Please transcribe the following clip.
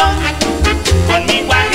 Conmigo